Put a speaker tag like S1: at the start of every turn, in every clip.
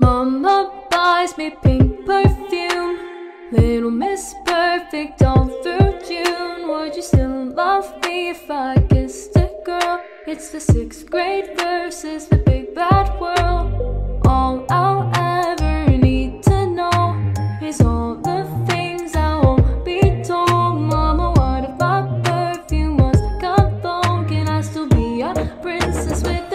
S1: Mama buys me pink perfume. Little Miss Perfect all through June. Would you still love me if I kissed a girl? It's the sixth grade versus the big bad world. All I'll ever need to know is all the things I won't be told. Mama, what if my perfume was gone? Can I still be a princess with?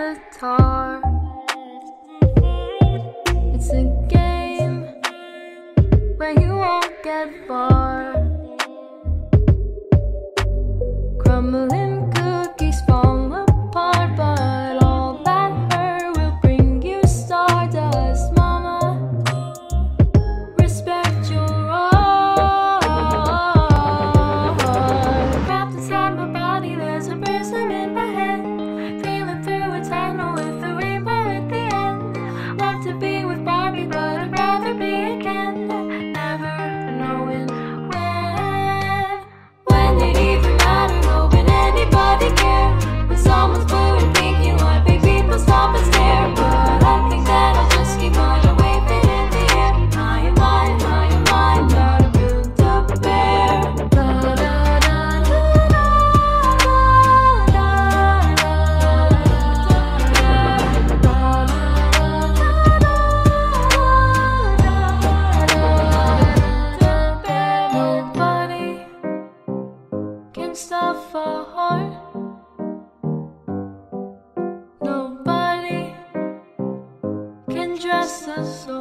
S1: avatar. It's a game where you won't get far. Crumbling. So.